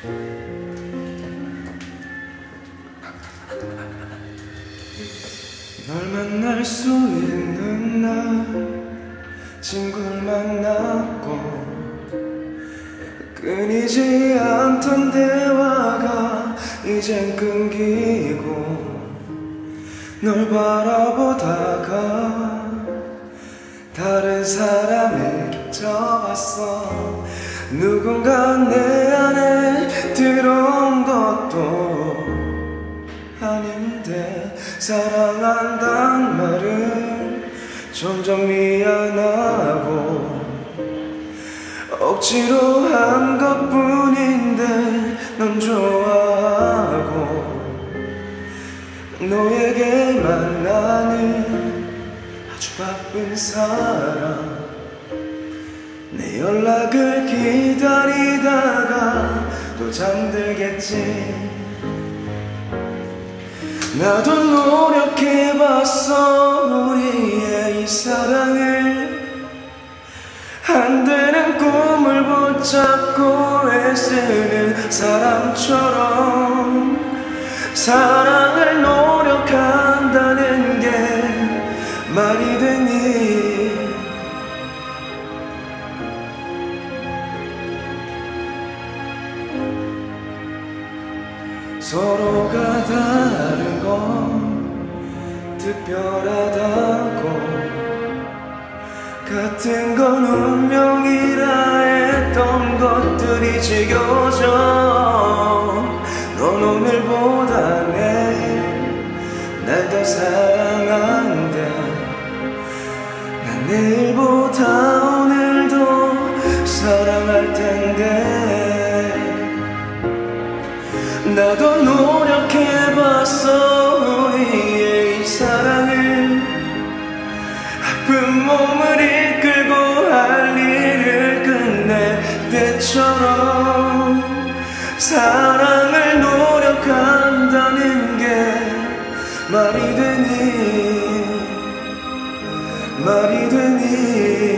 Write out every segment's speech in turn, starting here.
널 만날 수 있는 날 친구를 만났고 끊이지 않던 대화가 이젠 끊기고 널 바라보다가 다른 사람을 접었어. 누군가 내 안에 것도 아닌데 사랑한단 말은 점점 미안하고 억지로 한 것뿐인데 넌 좋아하고 너에게 만 나는 아주 바쁜 사람 내 연락을 기다리다가 또 잠들겠지. 나도 노력해봤어 우리의 이 사랑을. 안 되는 꿈을 붙잡고 애쓰는 사람처럼 사랑을 노력한다는 게 말이 되니 서로가 다른 건 특별하다고. 같은 건 운명이라 했던 것들이 지겨져. 넌 오늘보다 내일 날 더 사랑한대. 난 내일보다 오늘 더 사랑할 텐데. 나도 끝낼 때처럼 사랑을 노력한다는 게 말이 되니 말이 되니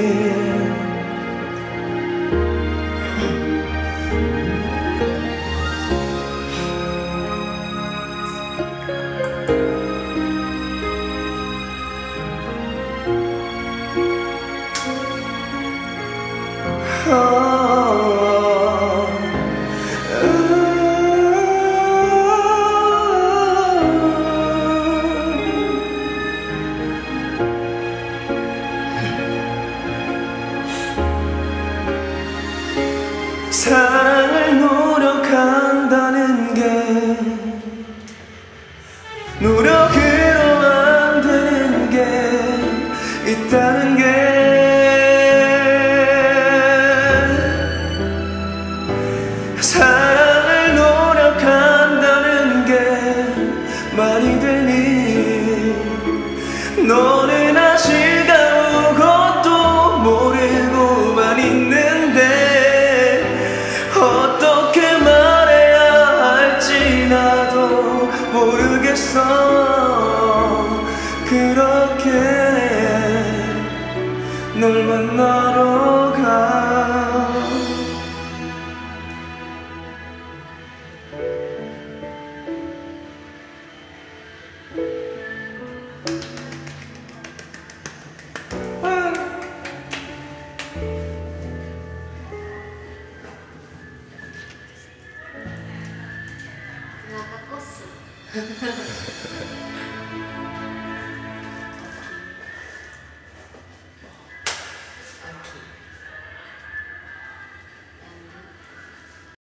사랑을 노력한다는 게 노력으로 안 되는 게 있다는 게 사랑을 노력한다는 게 말이 되니? 너 ハハハハ。